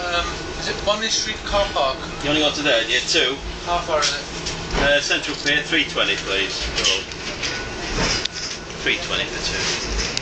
um, is it Bonny Street car park? You only got to there, yeah, two. How far is it? Uh, Central Pier, 320 please. 320 for two.